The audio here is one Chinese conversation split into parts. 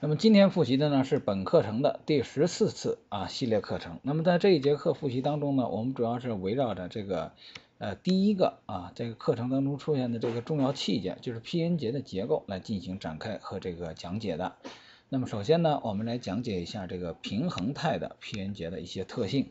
那么今天复习的呢是本课程的第十四次啊系列课程。那么在这一节课复习当中呢，我们主要是围绕着这个呃第一个啊这个课程当中出现的这个重要器件，就是 PN 节的结构来进行展开和这个讲解的。那么首先呢，我们来讲解一下这个平衡态的 PN 节的一些特性。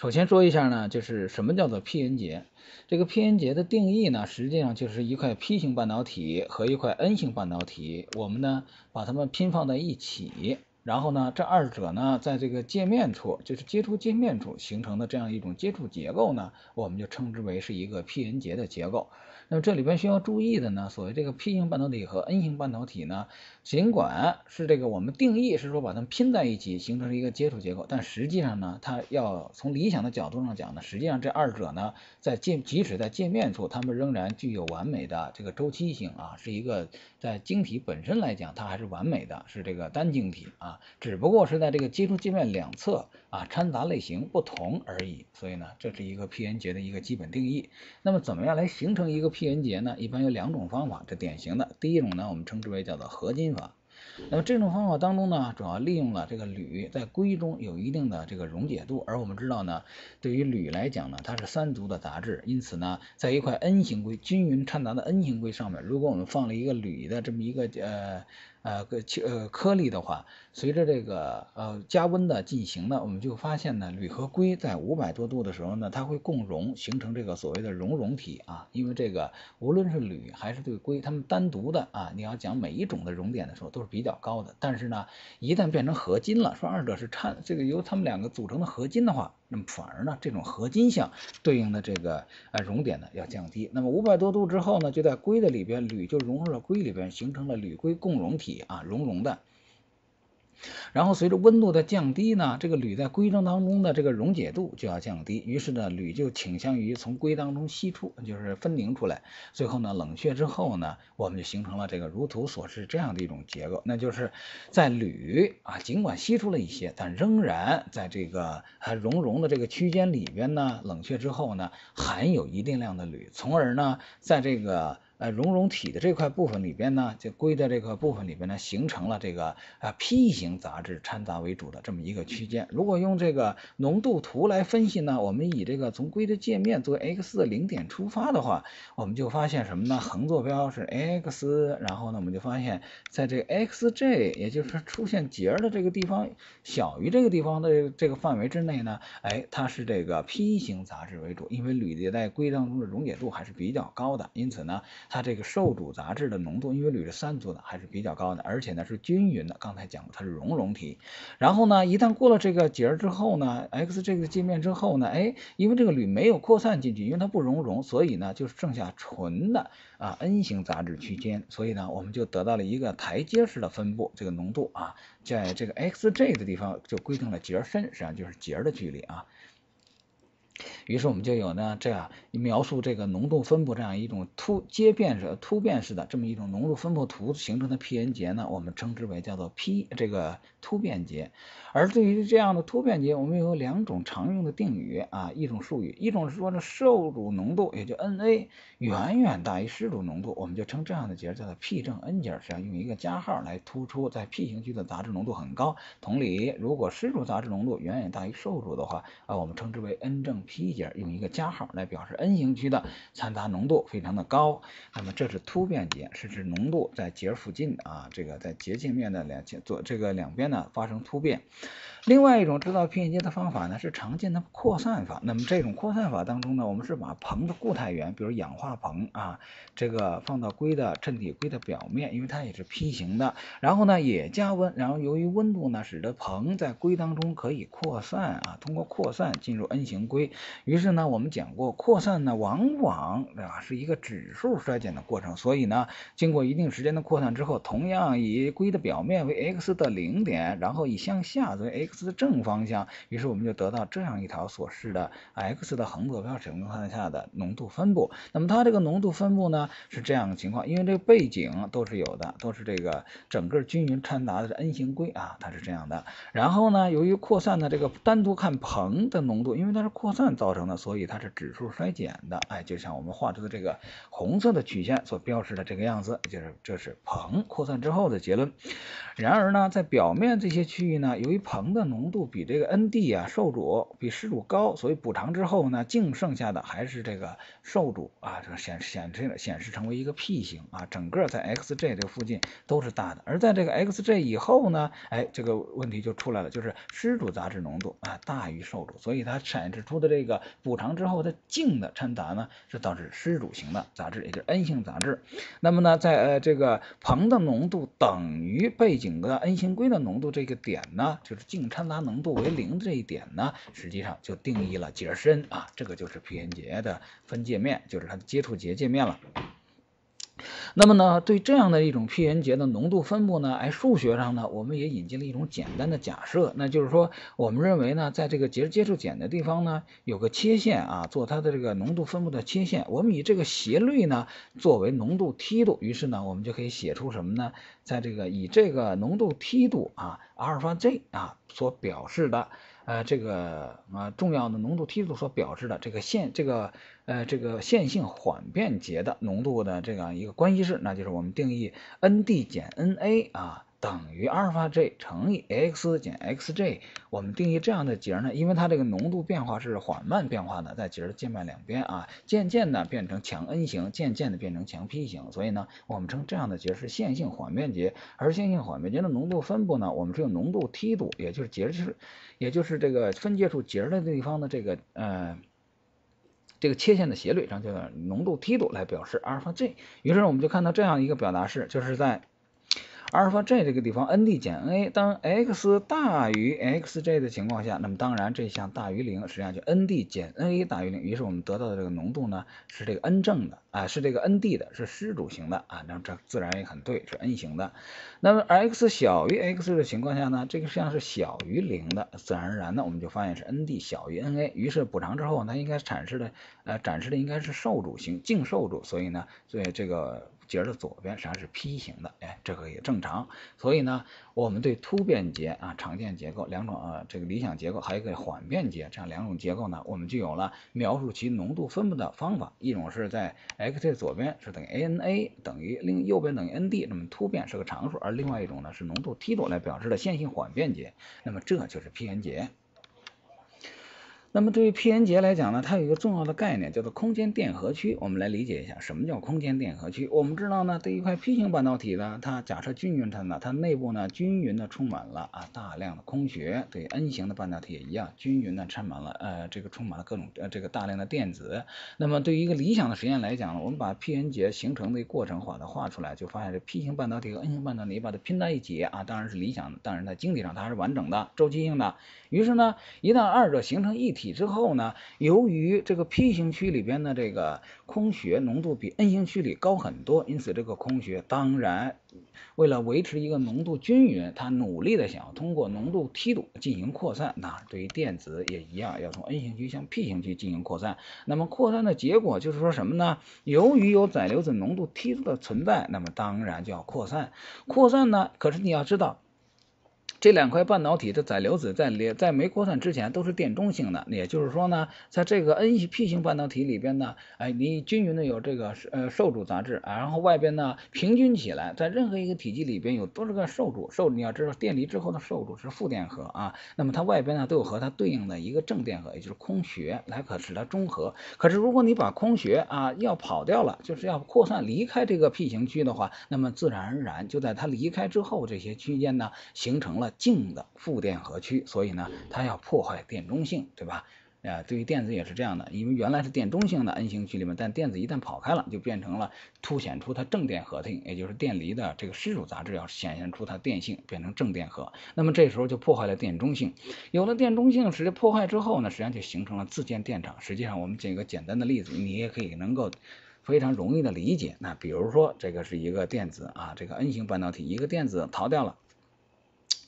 首先说一下呢，就是什么叫做 PN 结？这个 PN 结的定义呢，实际上就是一块 P 型半导体和一块 N 型半导体，我们呢把它们拼放在一起，然后呢这二者呢在这个界面处，就是接触界面处形成的这样一种接触结构呢，我们就称之为是一个 PN 结的结构。那么这里边需要注意的呢，所谓这个 P 型半导体和 N 型半导体呢，尽管是这个我们定义是说把它们拼在一起形成一个接触结构，但实际上呢，它要从理想的角度上讲呢，实际上这二者呢，在界即使在界面处，它们仍然具有完美的这个周期性啊，是一个在晶体本身来讲，它还是完美的，是这个单晶体啊，只不过是在这个接触界面两侧啊掺杂类型不同而已。所以呢，这是一个 PN 结的一个基本定义。那么怎么样来形成一个 PN 结呢，一般有两种方法，这典型的第一种呢，我们称之为叫做合金法。那么这种方法当中呢，主要利用了这个铝在硅中有一定的这个溶解度，而我们知道呢，对于铝来讲呢，它是三族的杂质，因此呢，在一块 N 型硅均匀掺杂的 N 型硅上面，如果我们放了一个铝的这么一个呃。呃，个呃颗粒的话，随着这个呃加温的进行呢，我们就发现呢，铝和硅在五百多度的时候呢，它会共熔，形成这个所谓的熔融体啊。因为这个无论是铝还是对硅，它们单独的啊，你要讲每一种的熔点的时候都是比较高的。但是呢，一旦变成合金了，说二者是掺这个由它们两个组成的合金的话。那么反而呢，这种合金相对应的这个呃熔点呢要降低。那么五百多度之后呢，就在硅的里边，铝就融入了硅里边，形成了铝硅共熔体啊，熔融的。然后随着温度的降低呢，这个铝在硅中当中的这个溶解度就要降低，于是呢，铝就倾向于从硅当中析出，就是分凝出来。最后呢，冷却之后呢，我们就形成了这个如图所示这样的一种结构，那就是在铝啊，尽管析出了一些，但仍然在这个熔融的这个区间里边呢，冷却之后呢，含有一定量的铝，从而呢，在这个。呃，熔融体的这块部分里边呢，就硅的这个部分里边呢，形成了这个啊 P 型杂质掺杂为主的这么一个区间。如果用这个浓度图来分析呢，我们以这个从硅的界面作为 x 的零点出发的话，我们就发现什么呢？横坐标是 x，然后呢，我们就发现在这个 xj，也就是出现节的这个地方小于这个地方的这个范围之内呢，哎，它是这个 P 型杂质为主，因为铝的在硅当中的溶解度还是比较高的，因此呢。它这个受主杂质的浓度，因为铝是三族的，还是比较高的，而且呢是均匀的。刚才讲过，它是熔融体。然后呢，一旦过了这个节之后呢，x 这个界面之后呢，哎，因为这个铝没有扩散进去，因为它不熔融，所以呢就是剩下纯的啊 N 型杂质区间。所以呢，我们就得到了一个台阶式的分布，这个浓度啊，在这个 xj 的地方就规定了节深，实际上就是节的距离啊。于是我们就有呢这样描述这个浓度分布这样一种突接变式、突变式的这么一种浓度分布图形成的 PN 结呢，我们称之为叫做 P 这个突变结。而对于这样的突变结，我们有两种常用的定语啊，一种术语，一种是说呢受主浓度，也就 Na 远远大于施主浓度，我们就称这样的结叫做 P 正 N 结，是要用一个加号来突出在 P 型区的杂质浓度很高。同理，如果施主杂质浓度远远大于受主的话啊，我们称之为 N 正 P 结，用一个加号来表示 N 型区的掺杂浓度非常的高。那么这是突变结，是指浓度在结附近啊，这个在结界面的两左这个两边呢发生突变。另外一种制造 PN 结的方法呢，是常见的扩散法。那么这种扩散法当中呢，我们是把硼的固态源，比如氧化硼啊，这个放到硅的衬体硅的表面，因为它也是 P 型的。然后呢，也加温，然后由于温度呢，使得硼在硅当中可以扩散啊，通过扩散进入 N 型硅。于是呢，我们讲过，扩散呢往往对吧，是一个指数衰减的过程。所以呢，经过一定时间的扩散之后，同样以硅的表面为 x 的零点，然后以向下作为 x。的正方向，于是我们就得到这样一条所示的 x 的横坐标情况下的浓度分布。那么它这个浓度分布呢是这样的情况，因为这个背景都是有的，都是这个整个均匀掺杂的是 N 型硅啊，它是这样的。然后呢，由于扩散的这个单独看硼的浓度，因为它是扩散。造成的，所以它是指数衰减的。哎，就像我们画出的这个红色的曲线所标示的这个样子，就是这是硼扩散之后的结论。然而呢，在表面这些区域呢，由于硼的浓度比这个 Nd 啊受阻比施主高，所以补偿之后呢，净剩下的还是这个受阻啊，这显显示显示成为一个 P 型啊，整个在 Xj 这个附近都是大的。而在这个 Xj 以后呢，哎，这个问题就出来了，就是施主杂质浓度啊大于受阻，所以它显示出的这个补偿之后的净的掺杂呢，是导致施主型的杂质，也就是 N 型杂质。那么呢，在呃这个硼的浓度等于背景的 N 型硅的浓度这个点呢，就是净掺杂浓度为零这一点呢，实际上就定义了结深啊，这个就是 p-n 结的分界面，就是它的接触节界面了。那么呢，对这样的一种 p-n 结的浓度分布呢，哎，数学上呢，我们也引进了一种简单的假设，那就是说，我们认为呢，在这个结接触点的地方呢，有个切线啊，做它的这个浓度分布的切线，我们以这个斜率呢作为浓度梯度，于是呢，我们就可以写出什么呢？在这个以这个浓度梯度啊，阿尔法 J 啊所表示的。呃，这个啊重要的浓度梯度所表示的这个线，这个呃这个线性缓变节的浓度的这样一个关系式，那就是我们定义 Nd 减 Na 啊。等于阿尔法 J 乘以 x 减 xj，我们定义这样的节呢，因为它这个浓度变化是缓慢变化的，在节的界面两边啊，渐渐的变成强 N 型，渐渐的变成强 P 型，所以呢，我们称这样的节是线性缓变节。而线性缓变节的浓度分布呢，我们是用浓度梯度，也就是节是，也就是这个分界处节的地方的这个呃这个切线的斜率，然后叫浓度梯度来表示阿尔法 g，。于是我们就看到这样一个表达式，就是在。阿尔法 J 这个地方，Nd 减 Na，当 x 大于 xj 的情况下，那么当然这项大于零，实际上就 Nd 减 Na 大于零。于是我们得到的这个浓度呢，是这个 N 正的啊，是这个 Nd 的，是湿主型的啊，那这自然也很对，是 N 型的。那么 x 小于 x 的情况下呢，这个实际上是小于零的，自然而然的我们就发现是 Nd 小于 Na。于是补偿之后，它应该展示的呃展示的应该是受阻型，净受阻，所以呢，所以这个。节的左边实际上是 P 型的，哎，这个也正常。所以呢，我们对突变节啊常见结构两种啊这个理想结构，还有一个缓变节这样两种结构呢，我们就有了描述其浓度分布的方法。一种是在 x 的左边是等于 ANA 等于另右边等于 ND，那么突变是个常数；而另外一种呢是浓度梯度来表示的线性缓变节，那么这就是 P-n 节。那么对于 p-n 结来讲呢，它有一个重要的概念叫做空间电荷区。我们来理解一下什么叫空间电荷区。我们知道呢，对一块 P 型半导体呢，它假设均匀它呢，它内部呢均匀的充满了啊大量的空穴。对 N 型的半导体也一样，均匀的充满了呃这个充满了各种呃这个大量的电子。那么对于一个理想的实验来讲呢，我们把 p-n 结形成的过程把它画出来，就发现这 P 型半导体和 N 型半导体把它拼在一起啊，当然是理想的，当然在晶体上它还是完整的周期性的。于是呢，一旦二者形成一体体之后呢，由于这个 P 型区里边的这个空穴浓度比 N 型区里高很多，因此这个空穴当然为了维持一个浓度均匀，它努力的想要通过浓度梯度进行扩散。那对于电子也一样，要从 N 型区向 P 型区进行扩散。那么扩散的结果就是说什么呢？由于有载流子浓度梯度的存在，那么当然就要扩散。扩散呢，可是你要知道。这两块半导体的载流子在连在没扩散之前都是电中性的，也就是说呢，在这个 N 型 P 型半导体里边呢，哎，你均匀的有这个呃受阻杂质啊，然后外边呢平均起来，在任何一个体积里边有多少个受阻，受你要知道电离之后的受阻是负电荷啊，那么它外边呢都有和它对应的一个正电荷，也就是空穴来可使它中和。可是如果你把空穴啊要跑掉了，就是要扩散离开这个 P 型区的话，那么自然而然就在它离开之后，这些区间呢形成了。静的负电荷区，所以呢，它要破坏电中性，对吧？啊，对于电子也是这样的，因为原来是电中性的 N 型区里面，但电子一旦跑开了，就变成了凸显出它正电荷性，也就是电离的这个施主杂质要显现出它电性，变成正电荷。那么这时候就破坏了电中性，有了电中性，实际破坏之后呢，实际上就形成了自建电场。实际上，我们举个简单的例子，你也可以能够非常容易的理解。那比如说，这个是一个电子啊，这个 N 型半导体，一个电子逃掉了。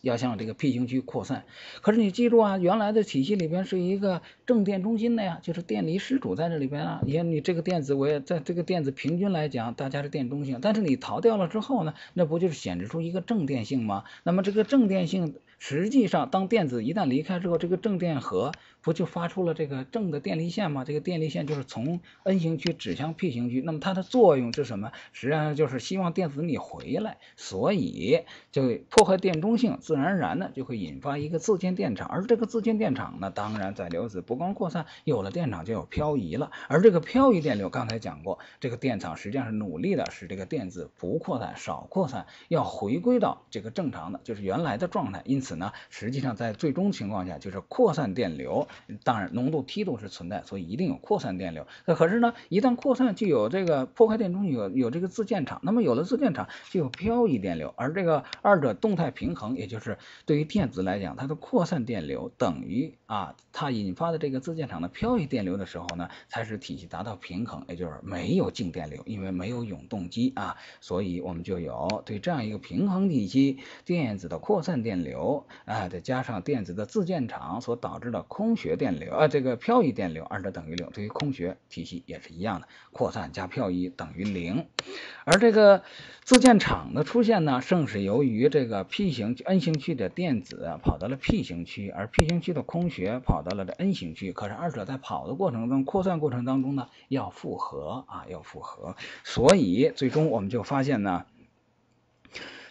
要向这个 P 型区扩散，可是你记住啊，原来的体系里边是一个正电中心的呀，就是电离失主在这里边啊。你看你这个电子，我也在这个电子平均来讲，大家是电中性，但是你逃掉了之后呢，那不就是显示出一个正电性吗？那么这个正电性。实际上，当电子一旦离开之后，这个正电荷不就发出了这个正的电离线吗？这个电离线就是从 N 型区指向 P 型区，那么它的作用是什么？实际上就是希望电子你回来，所以就破坏电中性，自然而然的就会引发一个自建电场，而这个自建电场呢，当然载流子不光扩散，有了电场就有漂移了，而这个漂移电流刚才讲过，这个电场实际上是努力的使这个电子不扩散、少扩散，要回归到这个正常的，就是原来的状态。因此呢，实际上在最终情况下就是扩散电流，当然浓度梯度是存在，所以一定有扩散电流。那可是呢，一旦扩散就有这个破坏电中有有这个自建场，那么有了自建场就有漂移电流，而这个二者动态平衡，也就是对于电子来讲，它的扩散电流等于啊它引发的这个自建场的漂移电流的时候呢，才使体系达到平衡，也就是没有静电流，因为没有永动机啊，所以我们就有对这样一个平衡体系电子的扩散电流啊，再加上电子的自建场所导致的空学电流啊，这个漂移电流，二者等于零。对于空穴体系也是一样的，扩散加漂移等于零。而这个自建场的出现呢，正是由于这个 P 型 N 型区的电子跑到了 P 型区，而 P 型区的空穴跑到了这 N 型区。可是二者在跑的过程中，扩散过程当中呢，要复合啊，要复合。所以最终我们就发现呢。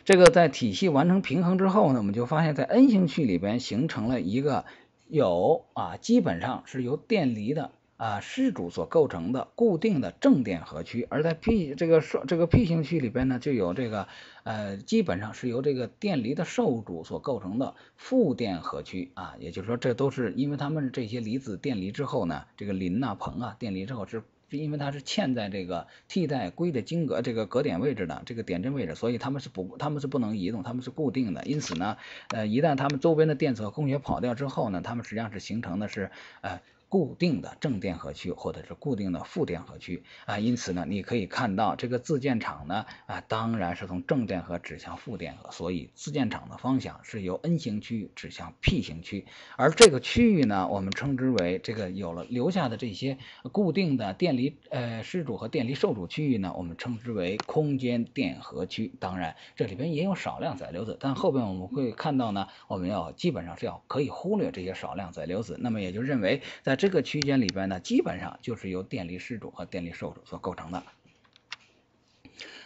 这个在体系完成平衡之后呢，我们就发现，在 N 型区里边形成了一个有啊，基本上是由电离的啊失主所构成的固定的正电荷区，而在 P 这个受这个 P 型区里边呢，就有这个呃，基本上是由这个电离的受主所构成的负电荷区啊，也就是说，这都是因为它们这些离子电离之后呢，这个磷啊、硼啊电离之后是。是因为它是嵌在这个替代硅的晶格这个格点位置的这个点阵位置，所以它们是不它们是不能移动，它们是固定的。因此呢，呃，一旦它们周边的电子和空穴跑掉之后呢，它们实际上是形成的是呃。固定的正电荷区或者是固定的负电荷区啊，因此呢，你可以看到这个自建场呢啊，当然是从正电荷指向负电荷，所以自建场的方向是由 N 型区域指向 P 型区，而这个区域呢，我们称之为这个有了留下的这些固定的电离呃失主和电离受主区域呢，我们称之为空间电荷区。当然，这里边也有少量载流子，但后边我们会看到呢，我们要基本上是要可以忽略这些少量载流子，那么也就认为在这个区间里边呢，基本上就是由电力失主和电力受主所构成的。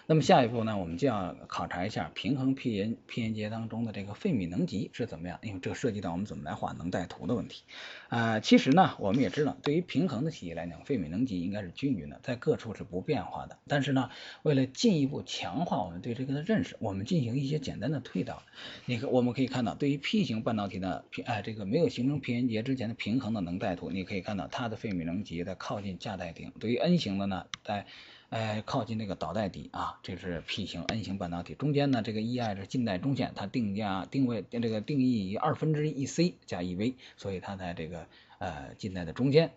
那么下一步呢，我们就要考察一下平衡 P N P N 结当中的这个费米能级是怎么样，因为这涉及到我们怎么来画能带图的问题。啊，其实呢，我们也知道，对于平衡的体系来讲，费米能级应该是均匀的，在各处是不变化的。但是呢，为了进一步强化我们对这个的认识，我们进行一些简单的推导。你可，我们可以看到，对于 P 型半导体的平，哎，这个没有形成 P N 结之前的平衡的能带图，你可以看到它的费米能级在靠近价带顶。对于 N 型的呢，在哎，靠近这个导带底啊，这是 P 型 N 型半导体。中间呢，这个 EI 是近代中线，它定价定位这个定义以二分之一 EC 加 EV，所以它在这个呃近代的中间。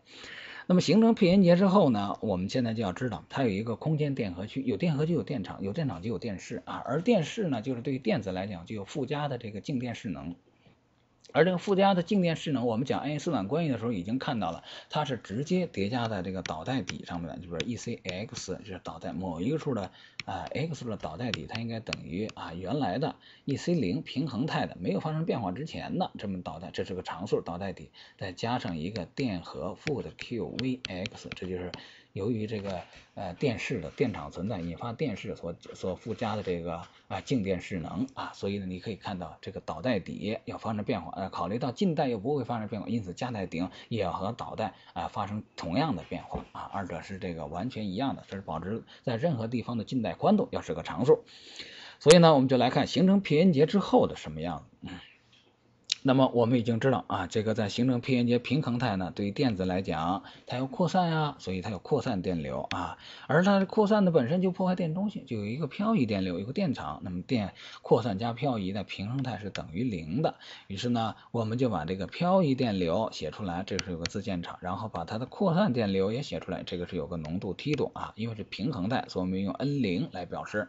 那么形成 P N 结之后呢，我们现在就要知道，它有一个空间电荷区，有电荷就有电场，有电场就有电势啊。而电势呢，就是对于电子来讲，就有附加的这个静电势能。而这个附加的静电势能，我们讲爱因斯坦关系的时候已经看到了，它是直接叠加在这个导带底上面的，就是 E C X，就是导带某一个数的啊 X 的导带底，它应该等于啊原来的 E C 零平衡态的没有发生变化之前的这么导带，这是个常数导带底，再加上一个电荷负的 Q V X，这就是。由于这个呃电势的电场存在，引发电势所所附加的这个啊静电势能啊，所以呢你可以看到这个导带底要发生变化，呃考虑到近带又不会发生变化，因此价带顶也要和导带啊发生同样的变化啊，二者是这个完全一样的，这是保持在任何地方的近带宽度要是个常数，所以呢我们就来看形成 p n 结之后的什么样子。那么我们已经知道啊，这个在形成 p-n 结平衡态呢，对于电子来讲，它要扩散呀，所以它有扩散电流啊，而它扩散的本身就破坏电中性，就有一个漂移电流，有个电场，那么电扩散加漂移的平衡态是等于零的。于是呢，我们就把这个漂移电流写出来，这是有个自建场，然后把它的扩散电流也写出来，这个是有个浓度梯度啊，因为是平衡态，所以我们用 n 零来表示。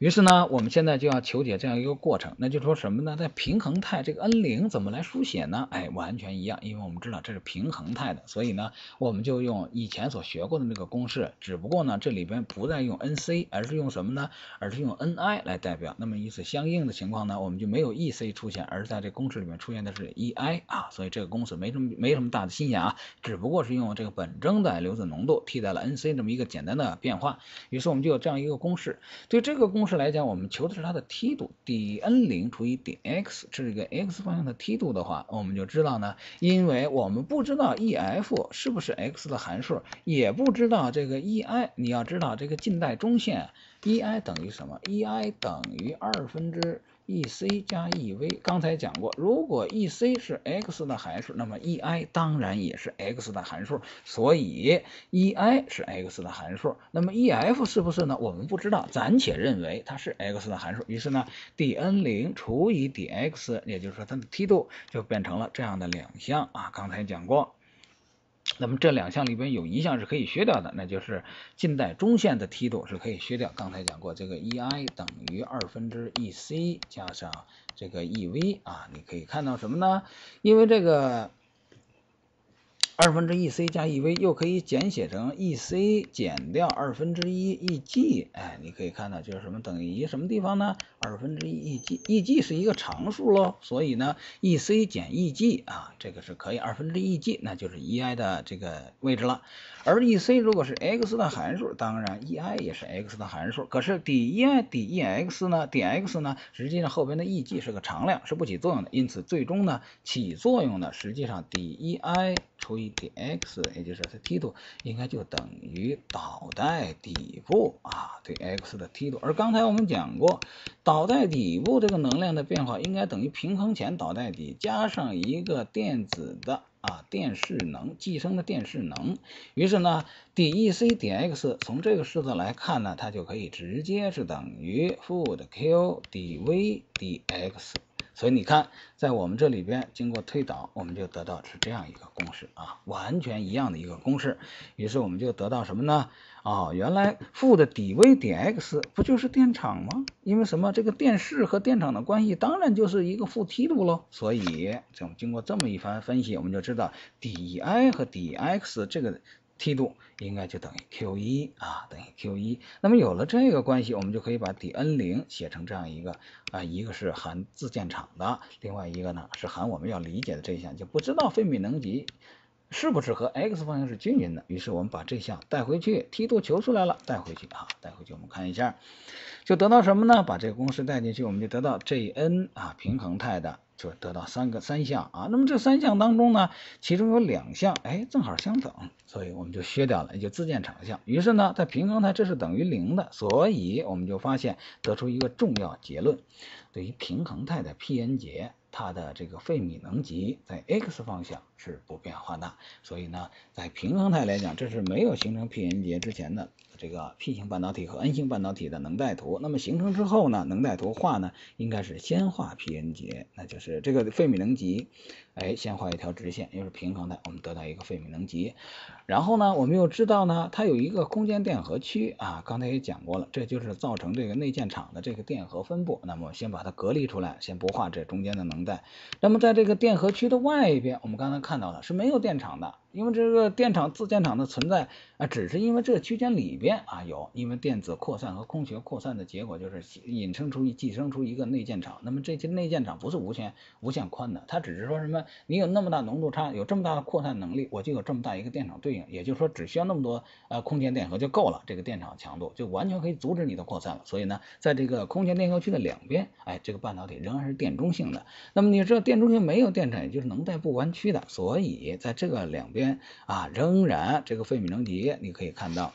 于是呢，我们现在就要求解这样一个过程，那就说什么呢？在平衡态这个 n 零怎么来书写呢？哎，完全一样，因为我们知道这是平衡态的，所以呢，我们就用以前所学过的那个公式，只不过呢，这里边不再用 nc，而是用什么呢？而是用 ni 来代表。那么意思相应的情况呢，我们就没有 ec 出现，而在这公式里面出现的是 ei 啊，所以这个公式没什么没什么大的新鲜啊，只不过是用这个本征的硫子浓度替代了 nc 这么一个简单的变化。于是我们就有这样一个公式，对这个公式。是来讲，我们求的是它的梯度，dn 零除以 dx，这是一个 x 方向的梯度的话，我们就知道呢，因为我们不知道 ef 是不是 x 的函数，也不知道这个 ei，你要知道这个近代中线 ei 等于什么？ei 等于二分之。E c 加 e v，刚才讲过，如果 e c 是 x 的函数，那么 e i 当然也是 x 的函数，所以 e i 是 x 的函数。那么 e f 是不是呢？我们不知道，暂且认为它是 x 的函数。于是呢，dn 零除以 dx，也就是说它的梯度就变成了这样的两项啊。刚才讲过。那么这两项里边有一项是可以削掉的，那就是近代中线的梯度是可以削掉。刚才讲过，这个 ei 等于二分之 ec 加上这个 ev 啊，你可以看到什么呢？因为这个。二分之 e c 加 e v 又可以简写成 e c 减掉二分之一 e g，哎，你可以看到就是什么等于什么地方呢？二分之一 e g，e g 是一个常数喽，所以呢 e c 减 e g 啊，这个是可以二分之 e g，那就是 e i 的这个位置了。而 e c 如果是 x 的函数，当然 e i 也是 x 的函数。可是 d e i d e x 呢？d x 呢？实际上后边的 e g 是个常量，是不起作用的。因此最终呢，起作用的实际上 d e i 除以 d x，也就是它梯度应该就等于导带底部啊对 x 的梯度。而刚才我们讲过，导带底部这个能量的变化应该等于平衡前导带底加上一个电子的。啊，电势能寄生的电势能，于是呢，dEc dx 从这个式子来看呢，它就可以直接是等于负的 q dV dx。所以你看，在我们这里边经过推导，我们就得到是这样一个公式啊，完全一样的一个公式。于是我们就得到什么呢？啊，原来负的底 V 点 x 不就是电场吗？因为什么？这个电势和电场的关系当然就是一个负梯度喽。所以，这经过这么一番分析，我们就知道 dI 和 dx 这个。梯度应该就等于 q 一啊，等于 q 一。那么有了这个关系，我们就可以把 dn 零写成这样一个啊，一个是含自建场的，另外一个呢是含我们要理解的这一项，就不知道费米能级是不是和 x 方向是均匀的。于是我们把这项带回去，梯度求出来了，带回去啊，带回去我们看一下，就得到什么呢？把这个公式带进去，我们就得到 Jn 啊，平衡态的。就得到三个三项啊，那么这三项当中呢，其中有两项哎正好相等，所以我们就削掉了，也就自建场项。于是呢，在平衡态这是等于零的，所以我们就发现得出一个重要结论：对于平衡态的 p-n 节，它的这个费米能级在 x 方向是不变化的。所以呢，在平衡态来讲，这是没有形成 p-n 节之前的。这个 P 型半导体和 N 型半导体的能带图，那么形成之后呢，能带图画呢，应该是先画 P-N 节，那就是这个费米能级，哎，先画一条直线，又是平衡的，我们得到一个费米能级。然后呢，我们又知道呢，它有一个空间电荷区啊，刚才也讲过了，这就是造成这个内键场的这个电荷分布。那么先把它隔离出来，先不画这中间的能带。那么在这个电荷区的外边，我们刚才看看到的是没有电厂的。因为这个电场自建场的存在啊，只是因为这个区间里边啊有，因为电子扩散和空穴扩散的结果就是引生出一、寄生出一个内建场。那么这些内建场不是无限无限宽的，它只是说什么，你有那么大浓度差，有这么大的扩散能力，我就有这么大一个电场对应。也就是说，只需要那么多呃空间电荷就够了，这个电场强度就完全可以阻止你的扩散了。所以呢，在这个空间电荷区的两边，哎，这个半导体仍然是电中性的。那么你知道电中性没有电场，也就是能带不弯曲的。所以在这个两边。边啊，仍然这个费米能级，你可以看到，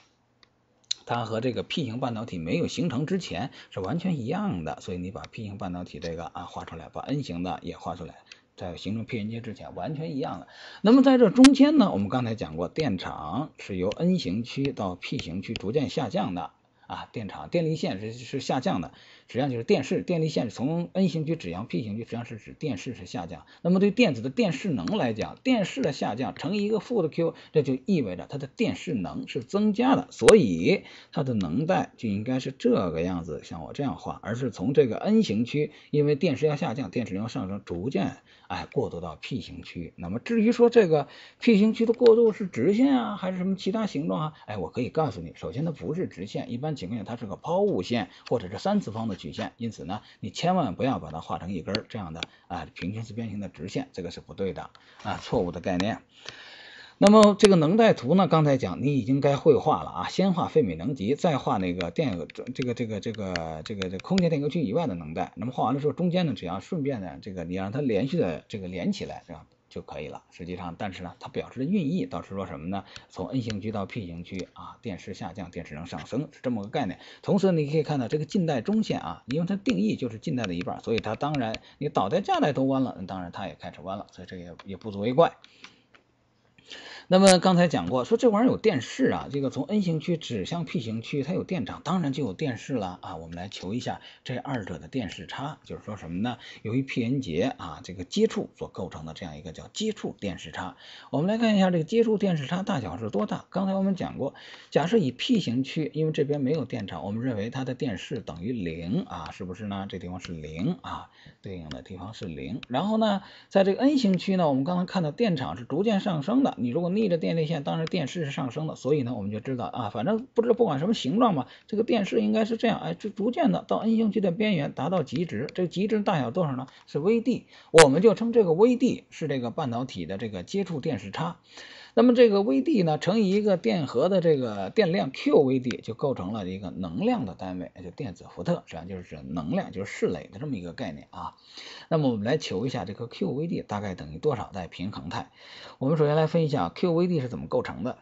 它和这个 P 型半导体没有形成之前是完全一样的。所以你把 P 型半导体这个啊画出来，把 N 型的也画出来，在形成 P-N 阶之前完全一样的。那么在这中间呢，我们刚才讲过，电场是由 N 型区到 P 型区逐渐下降的。啊，电场电力线是是下降的，实际上就是电势电力线从 N 型区指向 P 型区，实际上是指电势是下降。那么对电子的电势能来讲，电势的下降乘以一个负的 Q，这就意味着它的电势能是增加的，所以它的能带就应该是这个样子，像我这样画，而是从这个 N 型区，因为电势要下降，电势能要上升，逐渐哎过渡到 P 型区。那么至于说这个 P 型区的过渡是直线啊，还是什么其他形状啊？哎，我可以告诉你，首先它不是直线，一般情况下它是个抛物线或者是三次方的曲线，因此呢，你千万不要把它画成一根这样的啊平行四边形的直线，这个是不对的啊，错误的概念。那么这个能带图呢，刚才讲你已经该会画了啊，先画费米能级，再画那个电这个这个这个这个这空间电流区以外的能带。那么画完了之后，中间呢，只要顺便呢，这个你让它连续的这个连起来，这样。就可以了。实际上，但是呢，它表示的寓意倒是说什么呢？从 N 型区到 P 型区啊，电势下降，电势能上升，是这么个概念。同时，你可以看到这个近代中线啊，因为它定义就是近代的一半，所以它当然你导带、价带都弯了，那当然它也开始弯了，所以这也也不足为怪。那么刚才讲过，说这玩意儿有电势啊，这个从 N 型区指向 P 型区，它有电场，当然就有电势了啊。我们来求一下这二者的电势差，就是说什么呢？由于 p-n 节啊这个接触所构成的这样一个叫接触电势差。我们来看一下这个接触电势差大小是多大？刚才我们讲过，假设以 P 型区，因为这边没有电场，我们认为它的电势等于零啊，是不是呢？这地方是零啊，对应的地方是零。然后呢，在这个 N 型区呢，我们刚才看到电场是逐渐上升的，你如果逆着电力线，当时电势是上升的，所以呢，我们就知道啊，反正不知道不管什么形状嘛，这个电势应该是这样，哎，就逐渐的到 N 型区的边缘达到极值，这个极值大小多少呢？是 Vd，我们就称这个 Vd 是这个半导体的这个接触电势差。那么这个 Vd 呢，乘以一个电荷的这个电量 QVd，就构成了一个能量的单位，就电子伏特，实际上就是指能量，就是势垒的这么一个概念啊。那么我们来求一下这个 QVd 大概等于多少在平衡态？我们首先来分析一下 QVd 是怎么构成的。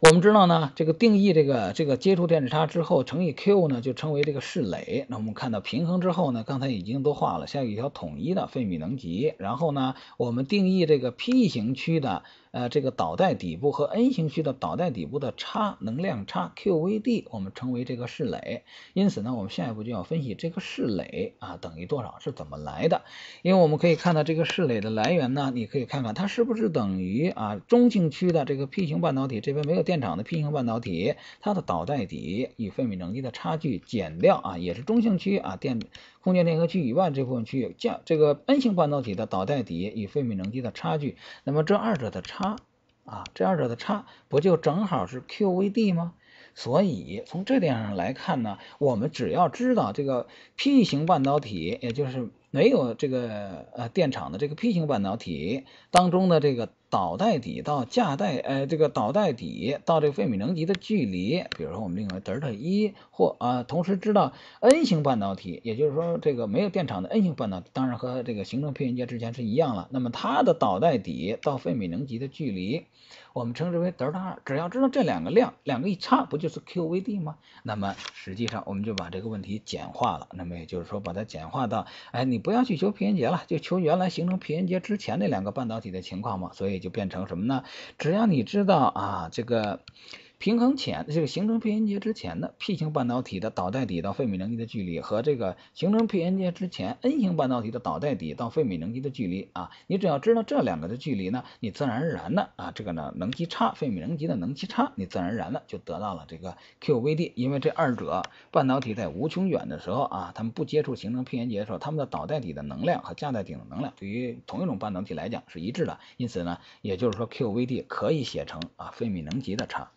我们知道呢，这个定义这个这个接触电势差之后乘以 Q 呢，就称为这个势垒。那我们看到平衡之后呢，刚才已经都画了，像有一条统一的费米能级。然后呢，我们定义这个 P 型区的。呃，这个导带底部和 N 型区的导带底部的差能量差 QVd，我们称为这个势垒。因此呢，我们下一步就要分析这个势垒啊等于多少是怎么来的。因为我们可以看到这个势垒的来源呢，你可以看看它是不是等于啊中性区的这个 P 型半导体这边没有电场的 P 型半导体，它的导带底与费米能级的差距减掉啊，也是中性区啊电。空间联合区以外这部分区域，降这个 N 型半导体的导带底与费米能级的差距，那么这二者的差啊，这二者的差不就正好是 QVd 吗？所以从这点上来看呢，我们只要知道这个 P 型半导体，也就是没有这个呃电场的这个 P 型半导体当中的这个。导带底到价带，呃，这个导带底到这个费米能级的距离，比如说我们定为德尔塔一，或啊，同时知道 N 型半导体，也就是说这个没有电场的 N 型半导体，当然和这个形成 p-n 结之前是一样了。那么它的导带底到费米能级的距离，我们称之为德尔塔二。只要知道这两个量，两个一差，不就是 QVd 吗？那么实际上我们就把这个问题简化了。那么也就是说，把它简化到，哎，你不要去求 p-n 结了，就求原来形成 p-n 结之前那两个半导体的情况嘛。所以。就变成什么呢？只要你知道啊，这个。平衡前，这个形成 p-n 结之前的 P 型半导体的导带底到费米能级的距离，和这个形成 p-n 结之前 N 型半导体的导带底到费米能级的距离啊，你只要知道这两个的距离呢，你自然而然的啊，这个呢能级差，费米能级的能级差，你自然而然的就得到了这个 QVd。因为这二者半导体在无穷远的时候啊，它们不接触形成 p-n 结的时候，它们的导带底的能量和价带底的能量对于同一种半导体来讲是一致的，因此呢，也就是说 QVd 可以写成啊费米能级的差。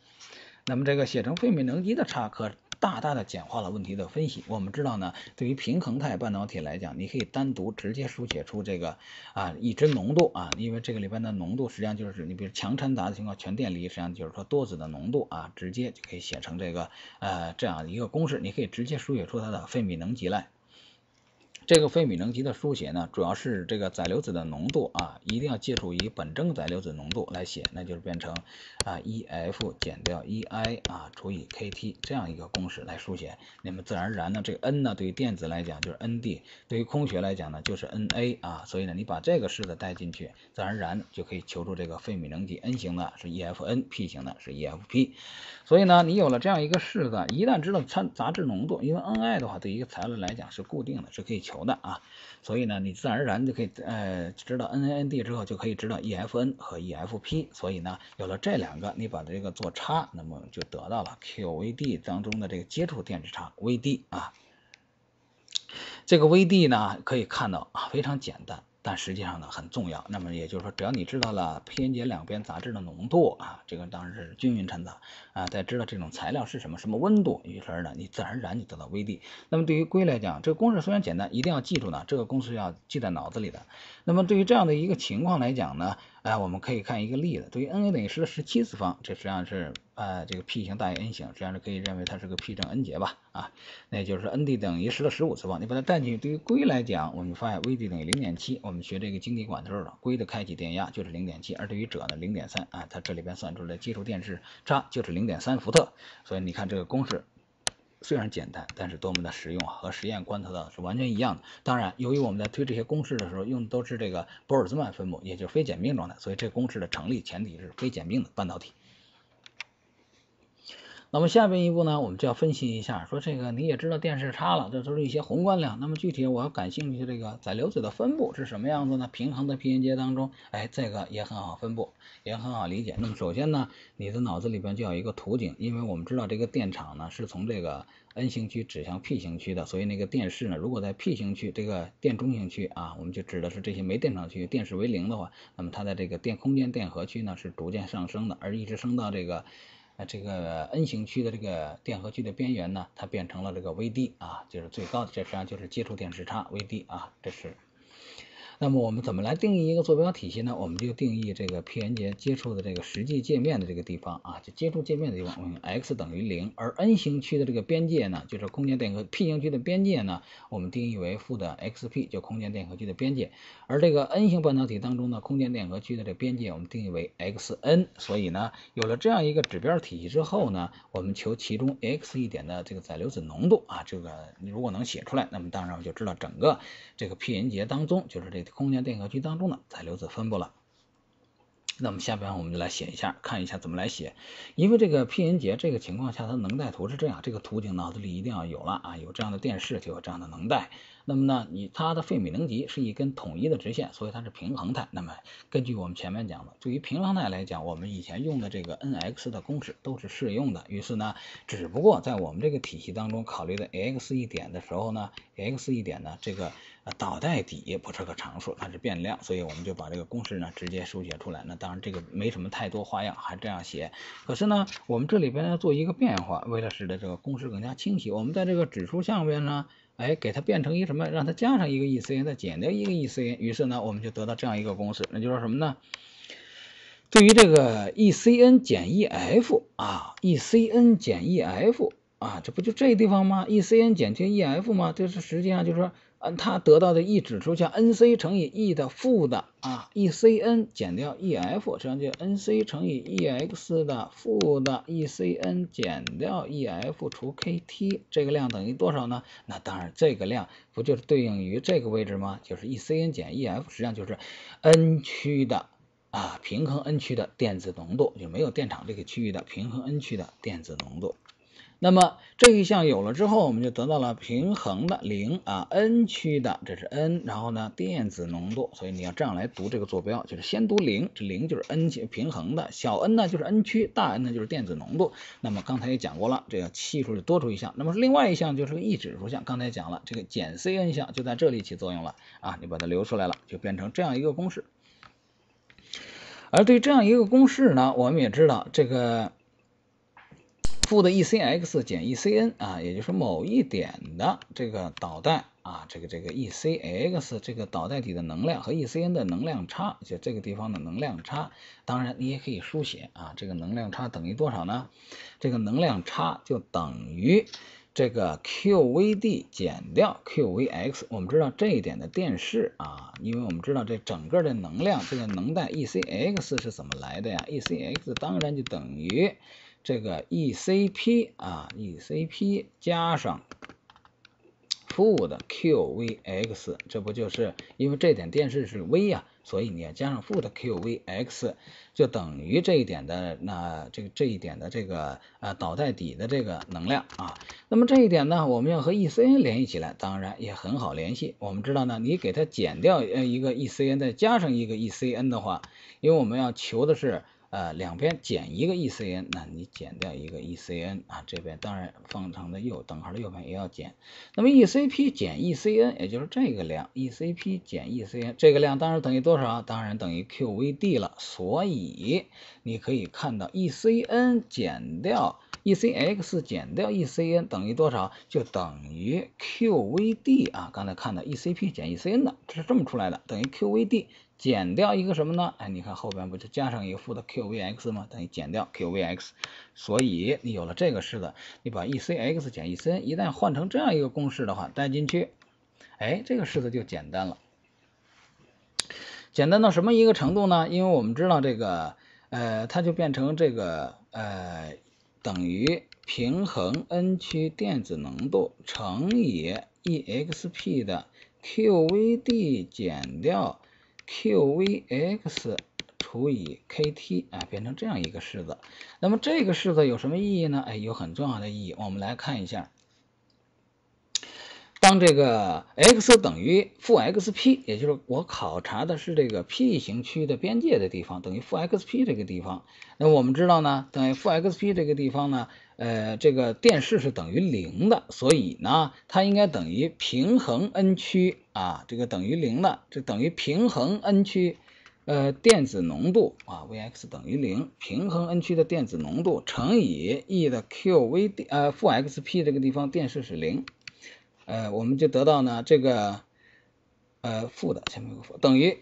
那么这个写成费米能级的差，可大大的简化了问题的分析。我们知道呢，对于平衡态半导体来讲，你可以单独直接书写出这个啊已知浓度啊，因为这个里边的浓度实际上就是你比如强掺杂的情况，全电离实际上就是说多子的浓度啊，直接就可以写成这个呃这样一个公式，你可以直接书写出它的费米能级来。这个费米能级的书写呢，主要是这个载流子的浓度啊，一定要借助于本征载流子浓度来写，那就是变成啊 EF 减掉 EI 啊除以 KT 这样一个公式来书写。那么自然而然呢，这个 N 呢对于电子来讲就是 ND，对于空穴来讲呢就是 NA 啊，所以呢你把这个式子带进去，自然而然就可以求出这个费米能级 N 型的是 EFN，P 型的是 EFP。所以呢，你有了这样一个式子，一旦知道参杂质浓度，因为 Ni 的话对于一个材料来讲是固定的，是可以求。有的啊，所以呢，你自然而然就可以呃知道 N A N D 之后，就可以知道 E F N 和 E F P。所以呢，有了这两个，你把这个做差，那么就得到了 Q V D 当中的这个接触电磁差 V D 啊。这个 V D 呢，可以看到啊，非常简单。但实际上呢很重要，那么也就是说，只要你知道了 p n 结两边杂质的浓度啊，这个当然是均匀掺杂啊，再知道这种材料是什么什么温度，于是呢，你自然而然就得到 VD。那么对于硅来讲，这个公式虽然简单，一定要记住呢，这个公式要记在脑子里的。那么对于这样的一个情况来讲呢？哎，我们可以看一个例子，对于 n a 等于十的十七次方，这实际上是呃这个 P 型大于 n 型，实际上是可以认为它是个 P 正 n 节吧，啊，那就是 n d 等于十的十五次方，你把它带进去，对于硅来讲，我们发现 V d 等于零点七，我们学这个晶体管的时候呢，硅的开启电压就是零点七，而对于锗呢零点三，啊，它这里边算出来接触电势差就是零点三伏特，所以你看这个公式。虽然简单，但是多么的实用！和实验观测到的是完全一样的。当然，由于我们在推这些公式的时候用的都是这个玻尔兹曼分布，也就是非简并状态，所以这公式的成立前提是非简并的半导体。那么下边一步呢，我们就要分析一下，说这个你也知道电势差了，这都是一些宏观量。那么具体我要感兴趣的这个载流子的分布是什么样子呢？平衡的 p n 结当中，哎，这个也很好分布，也很好理解。那么首先呢，你的脑子里边就有一个图景，因为我们知道这个电场呢是从这个 N 型区指向 P 型区的，所以那个电势呢，如果在 P 型区这个电中性区啊，我们就指的是这些没电场区，电势为零的话，那么它的这个电空间电荷区呢是逐渐上升的，而一直升到这个。那，这个 N 型区的这个电荷区的边缘呢，它变成了这个 VD 啊，就是最高的，这实际上就是接触电势差 VD 啊，这是。那么我们怎么来定义一个坐标体系呢？我们就定义这个 p-n 结接触的这个实际界面的这个地方啊，就接触界面的地方，我们 x 等于零。而 N 型区的这个边界呢，就是空间电荷 P 型区的边界呢，我们定义为负的 xp，就空间电荷区的边界。而这个 N 型半导体当中呢，空间电荷区的这个边界我们定义为 xn。所以呢，有了这样一个指标体系之后呢，我们求其中 x 一点的这个载流子浓度啊，这个你如果能写出来，那么当然我就知道整个这个 p-n 结当中就是这。空间电荷区当中的载流子分布了。那么下边我们就来写一下，看一下怎么来写。因为这个 p-n 节这个情况下，它能带图是这样，这个图景脑子里一定要有了啊，有这样的电势就有这样的能带。那么呢，你它的费米能级是一根统一的直线，所以它是平衡态。那么根据我们前面讲的，对于平衡态来讲，我们以前用的这个 n-x 的公式都是适用的。于是呢，只不过在我们这个体系当中考虑的 x 一点的时候呢，x 一点呢这个导带底不是个常数，它是变量，所以我们就把这个公式呢直接书写出来。那当然这个没什么太多花样，还这样写。可是呢，我们这里边要做一个变化，为了使得这个公式更加清晰，我们在这个指数下面呢。哎，给它变成一什么？让它加上一个 ECN，再减掉一个 ECN。于是呢，我们就得到这样一个公式，那就是什么呢？对于这个 ECN 减 EF 啊，ECN 减 EF 啊，这不就这地方吗？ECN 减去 EF 吗？这是实际上就是说。它得到的 E 指出像 N C 乘以 E 的负的啊，E C N 减掉 E F，实际上就 N C 乘以 E X 的负的 E C N 减掉 E F 除 K T，这个量等于多少呢？那当然，这个量不就是对应于这个位置吗？就是 E C N 减 E F，实际上就是 N 区的啊平衡 N 区的电子浓度，就没有电场这个区域的平衡 N 区的电子浓度。那么这一项有了之后，我们就得到了平衡的零啊，N 区的这是 N，然后呢电子浓度，所以你要这样来读这个坐标，就是先读零，这零就是 N 区平衡的，小 n 呢就是 N 区，大 N 呢就是电子浓度。那么刚才也讲过了，这个系数就多出一项。那么另外一项就是个 E 指数项，刚才讲了，这个减 Cn 项就在这里起作用了啊，你把它留出来了，就变成这样一个公式。而对这样一个公式呢，我们也知道这个。负的 E C X 减 E C N 啊，也就是某一点的这个导带啊，这个这个 E C X 这个导带底的能量和 E C N 的能量差，就这个地方的能量差，当然你也可以书写啊，这个能量差等于多少呢？这个能量差就等于这个 QVD 减掉 QVX，我们知道这一点的电势啊，因为我们知道这整个的能量，这个能带 ECX 是怎么来的呀？ECX 当然就等于这个 ECP 啊，ECP 加上。负的 QVX，这不就是因为这点电势是 V 呀，所以你要加上负的 QVX，就等于这一点的那这个这一点的这个呃导带底的这个能量啊。那么这一点呢，我们要和 ECN 联系起来，当然也很好联系。我们知道呢，你给它减掉呃一个 ECN，再加上一个 ECN 的话，因为我们要求的是。呃，两边减一个 ECN，那你减掉一个 ECN 啊，这边当然方程的右等号的右边也要减。那么 ECP 减 ECN，也就是这个量，ECP 减 ECN，这个量当然等于多少？当然等于 QVD 了。所以你可以看到 ECN 减掉 ECX 减掉 ECN 等于多少？就等于 QVD 啊。刚才看到 ECP 减 ECN 的，这是这么出来的，等于 QVD。减掉一个什么呢？哎，你看后边不就加上一个负的 QVX 吗？等于减掉 QVX，所以你有了这个式子，你把 ECX 减 ECN 一旦换成这样一个公式的话，带进去，哎，这个式子就简单了。简单到什么一个程度呢？因为我们知道这个，呃，它就变成这个，呃，等于平衡 N 区电子浓度乘以 EXP 的 QVD 减掉。QVX 除以 KT 啊，变成这样一个式子。那么这个式子有什么意义呢？哎，有很重要的意义。我们来看一下，当这个 x 等于负 xp，也就是我考察的是这个 P 型区的边界的地方，等于负 xp 这个地方。那我们知道呢，等于负 xp 这个地方呢。呃，这个电势是等于零的，所以呢，它应该等于平衡 N 区啊，这个等于零的，这等于平衡 N 区呃电子浓度啊，Vx 等于零，平衡 N 区的电子浓度乘以 E 的 QV 呃负 xp 这个地方电势是零，呃，我们就得到呢这个呃负的前面有个负等于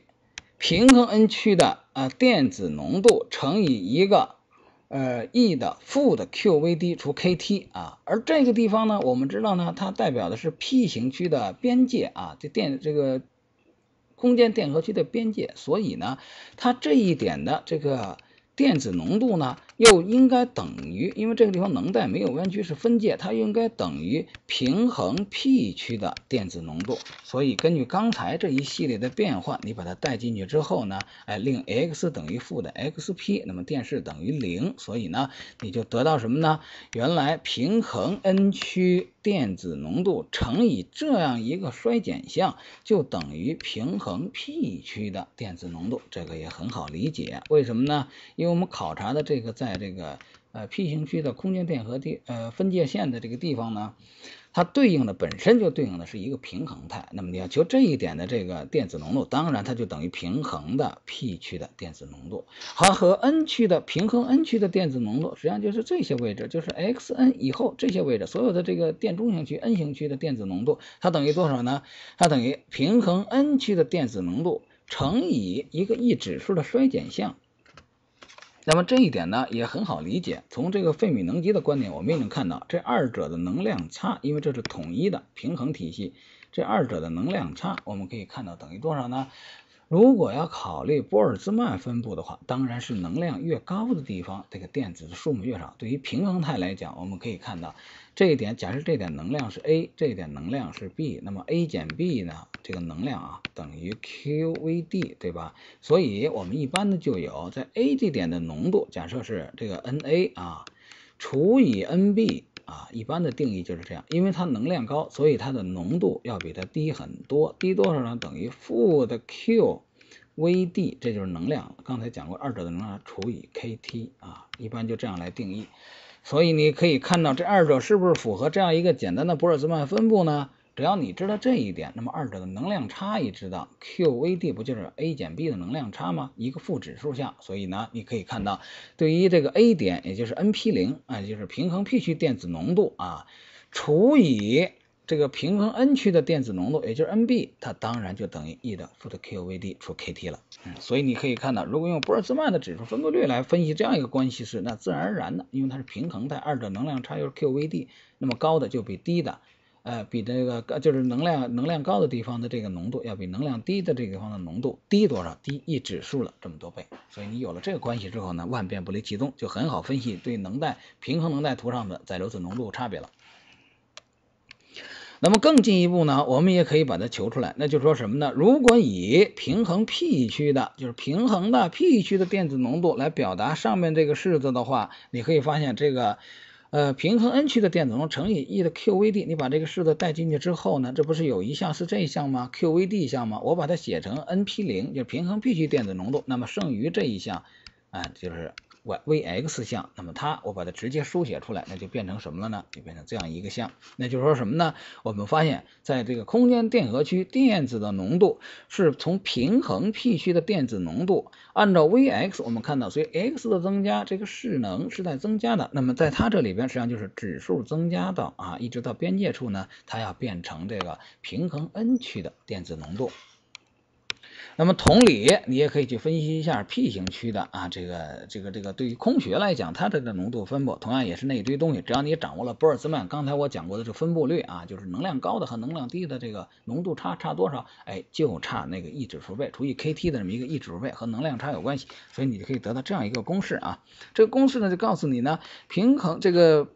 平衡 N 区的啊电子浓度乘以一个。呃，E 的负的 QVD 除 KT 啊，而这个地方呢，我们知道呢，它代表的是 P 型区的边界啊，这电这个空间电荷区的边界，所以呢，它这一点的这个。电子浓度呢，又应该等于，因为这个地方能带没有弯曲是分界，它应该等于平衡 P 区的电子浓度。所以根据刚才这一系列的变换，你把它带进去之后呢，哎，令 x 等于负的 xp，那么电势等于零，所以呢，你就得到什么呢？原来平衡 N 区。电子浓度乘以这样一个衰减项，就等于平衡 P 区的电子浓度。这个也很好理解，为什么呢？因为我们考察的这个在这个呃 P 型区的空间电荷地呃分界线的这个地方呢。它对应的本身就对应的是一个平衡态，那么你要求这一点的这个电子浓度，当然它就等于平衡的 P 区的电子浓度，好和 N 区的平衡 N 区的电子浓度，实际上就是这些位置，就是 Xn 以后这些位置所有的这个电中性区 N 型区的电子浓度，它等于多少呢？它等于平衡 N 区的电子浓度乘以一个 E 指数的衰减项。那么这一点呢也很好理解，从这个费米能级的观点，我们也能看到这二者的能量差，因为这是统一的平衡体系，这二者的能量差，我们可以看到等于多少呢？如果要考虑玻尔兹曼分布的话，当然是能量越高的地方，这个电子的数目越少。对于平衡态来讲，我们可以看到这一点，假设这点能量是 a，这一点能量是 b，那么 a 减 b 呢，这个能量啊等于 QVD，对吧？所以我们一般的就有在 a 这点的浓度，假设是这个 Na 啊除以 Nb。啊，一般的定义就是这样，因为它能量高，所以它的浓度要比它低很多，低多少呢？等于负的 QVD，这就是能量。刚才讲过，二者的能量除以 KT 啊，一般就这样来定义。所以你可以看到这二者是不是符合这样一个简单的玻尔兹曼分布呢？只要你知道这一点，那么二者的能量差一知道，QVD 不就是 A 减 B 的能量差吗？一个负指数项，所以呢，你可以看到，对于这个 A 点，也就是 NP 零啊，就是平衡 P 区电子浓度啊，除以这个平衡 N 区的电子浓度，也就是 Nb，它当然就等于 E 的负的 QVD 除 KT 了。嗯，所以你可以看到，如果用玻尔兹曼的指数分布率来分析这样一个关系式，那自然而然的，因为它是平衡态，二者能量差又是 QVD，那么高的就比低的，呃，比这个就是能量能量高的地方的这个浓度要比能量低的这个地方的浓度低多少？低一指数了这么多倍。所以你有了这个关系之后呢，万变不离其宗，就很好分析对能带平衡能带图上的载流子浓度差别了。那么更进一步呢，我们也可以把它求出来，那就说什么呢？如果以平衡 P 区的，就是平衡的 P 区的电子浓度来表达上面这个式子的话，你可以发现这个呃平衡 N 区的电子浓度乘以 E 的 QVD，你把这个式子带进去之后呢，这不是有一项是这一项吗？QVD 项吗？我把它写成 NP 零，就是平衡 P 区电子浓度，那么剩余这一项啊就是。Y Vx 项，那么它我把它直接书写出来，那就变成什么了呢？就变成这样一个项。那就是说什么呢？我们发现，在这个空间电荷区，电子的浓度是从平衡 P 区的电子浓度，按照 Vx 我们看到，所以 x 的增加，这个势能是在增加的。那么在它这里边，实际上就是指数增加到啊，一直到边界处呢，它要变成这个平衡 N 区的电子浓度。那么同理，你也可以去分析一下 P 型区的啊，这个这个这个对于空穴来讲，它这个浓度分布同样也是那一堆东西。只要你掌握了玻尔兹曼刚才我讲过的这分布率啊，就是能量高的和能量低的这个浓度差差多少，哎，就差那个 E 指数倍除以 KT 的这么一个 E 指数倍和能量差有关系，所以你就可以得到这样一个公式啊。这个公式呢就告诉你呢，平衡这个。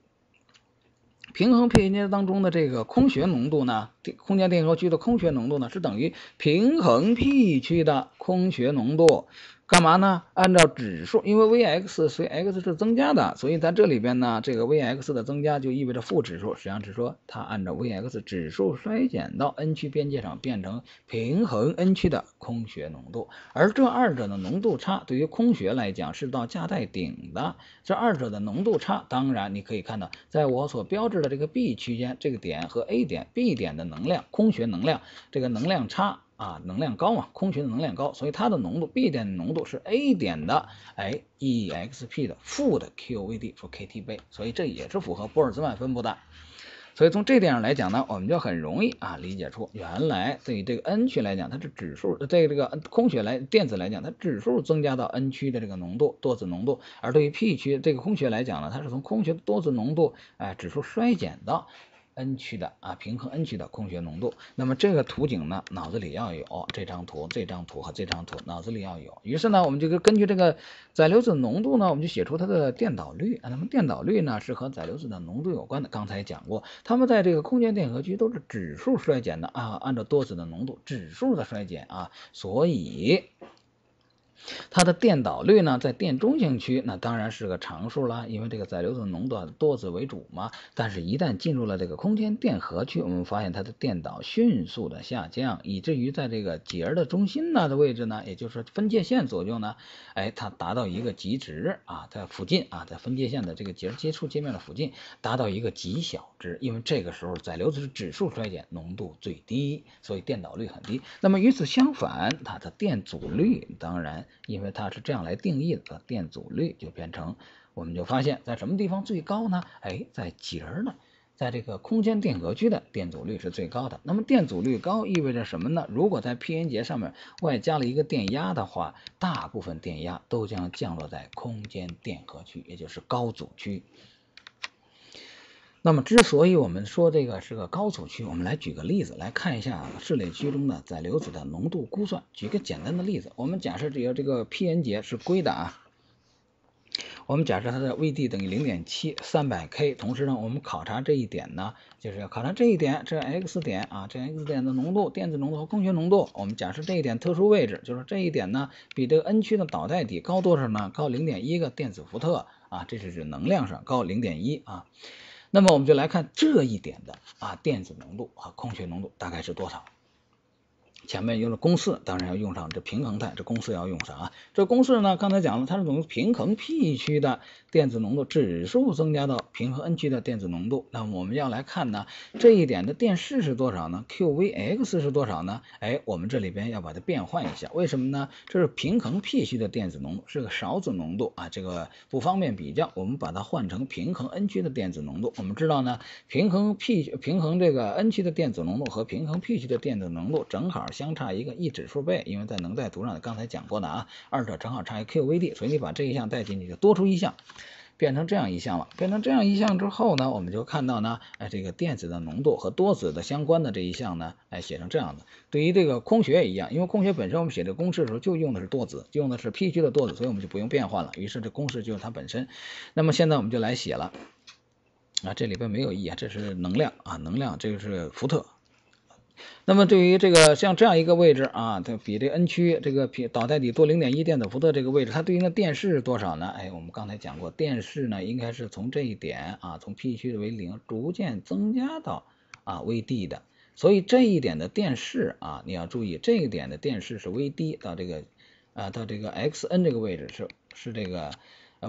平衡 P 间当中的这个空穴浓度呢，空间电荷区的空穴浓度呢，是等于平衡 P 区的空穴浓度。干嘛呢？按照指数，因为 Vx 随 x 是增加的，所以在这里边呢，这个 Vx 的增加就意味着负指数，实际上是说它按照 Vx 指数衰减到 N 区边界上，变成平衡 N 区的空穴浓度。而这二者的浓度差，对于空穴来讲是到价带顶的。这二者的浓度差，当然你可以看到，在我所标志的这个 B 区间这个点和 A 点 B 点的能量，空穴能量，这个能量差。啊，能量高嘛，空穴的能量高，所以它的浓度 B 点的浓度是 A 点的哎 EXP 的负的 QVD 除 KT 倍，所以这也是符合玻尔兹曼分布的。所以从这点上来讲呢，我们就很容易啊理解出，原来对于这个 N 区来讲，它是指数，对这个空穴来电子来讲，它指数增加到 N 区的这个浓度多子浓度，而对于 P 区这个空穴来讲呢，它是从空穴多子浓度哎指数衰减到。N 区的啊，平衡 N 区的空穴浓度，那么这个图景呢，脑子里要有这张图、这张图和这张图，脑子里要有。于是呢，我们就根据这个载流子浓度呢，我们就写出它的电导率啊。那么电导率呢，是和载流子的浓度有关的。刚才讲过，它们在这个空间电荷区都是指数衰减的啊，按照多子的浓度指数的衰减啊，所以。它的电导率呢，在电中性区，那当然是个常数了，因为这个载流子浓度多子为主嘛。但是，一旦进入了这个空间电荷区，我们发现它的电导迅速的下降，以至于在这个节的中心呢的位置呢，也就是说分界线左右呢，哎，它达到一个极值啊，在附近啊，在分界线的这个节接触界面的附近达到一个极小值，因为这个时候载流子是指数衰减，浓度最低，所以电导率很低。那么与此相反，它的电阻率当然。因为它是这样来定义的，电阻率就变成，我们就发现，在什么地方最高呢？哎，在节儿呢，在这个空间电荷区的电阻率是最高的。那么电阻率高意味着什么呢？如果在 p-n 节上面外加了一个电压的话，大部分电压都将降落在空间电荷区，也就是高阻区。那么，之所以我们说这个是个高阻区，我们来举个例子来看一下室内区中的载流子的浓度估算。举个简单的例子，我们假设只要这个 p-n 节是硅的啊，我们假设它的 Vd 等于零点七三百 K，同时呢，我们考察这一点呢，就是要考察这一点，这 X 点啊，这 X 点的浓度、电子浓度和空穴浓度。我们假设这一点特殊位置，就是这一点呢，比这个 N 区的导带底高多少呢？高零点一个电子伏特啊，这是指能量上高零点一啊。那么我们就来看这一点的啊电子浓度和空穴浓度大概是多少？前面用了公式，当然要用上这平衡态，这公式要用上啊。这公式呢，刚才讲了，它是从平衡 P 区的电子浓度指数增加到平衡 N 区的电子浓度。那我们要来看呢，这一点的电势是多少呢？QVx 是多少呢？哎，我们这里边要把它变换一下，为什么呢？这是平衡 P 区的电子浓度，是个少子浓度啊，这个不方便比较，我们把它换成平衡 N 区的电子浓度。我们知道呢，平衡 P 平衡这个 N 区的电子浓度和平衡 P 区的电子浓度正好。相差一个一指数倍，因为在能带图上刚才讲过的啊，二者正好差一 QVD，所以你把这一项带进去就多出一项，变成这样一项了。变成这样一项之后呢，我们就看到呢，哎，这个电子的浓度和多子的相关的这一项呢，哎，写成这样的。对于这个空穴也一样，因为空穴本身我们写这公式的时候就用的是多子，用的是 P 区的多子，所以我们就不用变换了。于是这公式就是它本身。那么现在我们就来写了啊，这里边没有 E 啊，这是能量啊，能量这个是伏特。那么对于这个像这样一个位置啊，它比这 N 区这个比导带底多零点一电子伏特这个位置，它对应的电势是多少呢？哎，我们刚才讲过，电势呢应该是从这一点啊，从 P 区为零逐渐增加到啊 VD 的，所以这一点的电势啊，你要注意这一点的电势是 VD 到这个啊到这个 Xn 这个位置是是这个。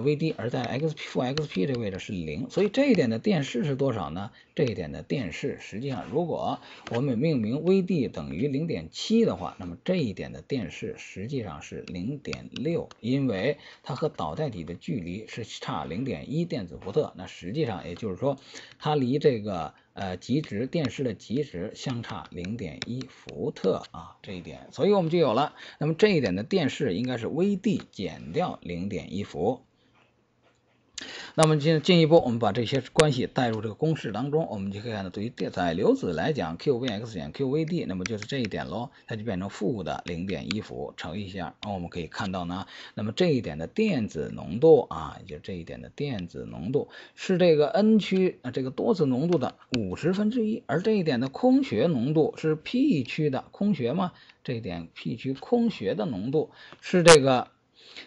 ，VD，而在 XP 负 XP 这个位置是零，所以这一点的电势是多少呢？这一点的电势实际上，如果我们命名 VD 等于零点七的话，那么这一点的电势实际上是零点六，因为它和导带体的距离是差零点一电子伏特，那实际上也就是说，它离这个呃极值电势的极值相差零点一伏特啊，这一点，所以我们就有了，那么这一点的电势应该是 VD 减掉零点一伏。那么进进一步，我们把这些关系带入这个公式当中，我们就可以看到，对于电在流子来讲，QVx 减 QVD，那么就是这一点喽，它就变成负的零点一伏乘一下，那我们可以看到呢，那么这一点的电子浓度啊，也就这一点的电子浓度是这个 N 区啊这个多子浓度的五十分之一，而这一点的空穴浓度是 P 区的空穴嘛，这一点 P 区空穴的浓度是这个。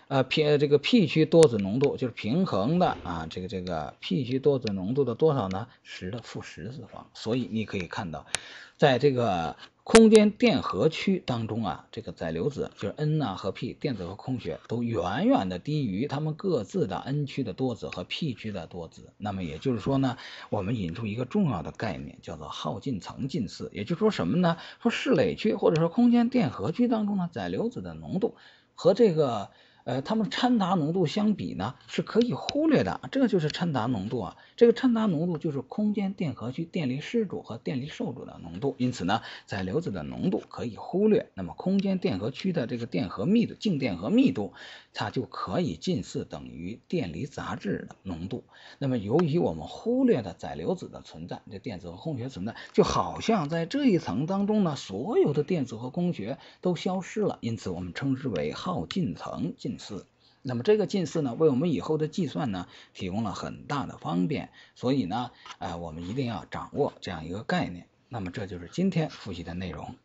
呃，P 这个 P 区多子浓度就是平衡的啊，这个这个 P 区多子浓度的多少呢？十的负十次方。所以你可以看到，在这个空间电荷区当中啊，这个载流子就是 N 啊和 P 电子和空穴都远远的低于它们各自的 N 区的多子和 P 区的多子。那么也就是说呢，我们引出一个重要的概念，叫做耗尽层近似。也就是说什么呢？说室垒区或者说空间电荷区当中呢，载流子的浓度和这个。呃，它们掺杂浓度相比呢，是可以忽略的。这个就是掺杂浓度啊，这个掺杂浓度就是空间电荷区电离失主和电离受主的浓度。因此呢，载流子的浓度可以忽略，那么空间电荷区的这个电荷密度、静电荷密度，它就可以近似等于电离杂质的浓度。那么由于我们忽略了载流子的存在，这电子和空穴存在，就好像在这一层当中呢，所有的电子和空穴都消失了。因此我们称之为耗尽层近。似，那么这个近似呢，为我们以后的计算呢提供了很大的方便，所以呢，哎，我们一定要掌握这样一个概念。那么这就是今天复习的内容。